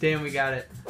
Damn, we got it.